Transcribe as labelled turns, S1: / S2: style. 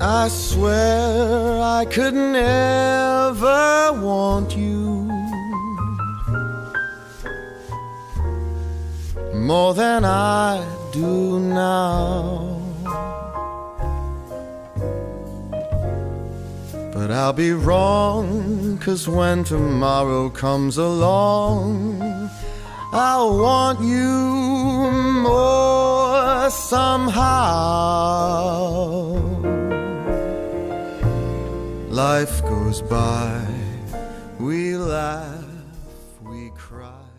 S1: I swear I could never want you more than I do now. But I'll be wrong, cause when tomorrow comes along, I'll want you more somehow. Life goes by, we laugh, we cry.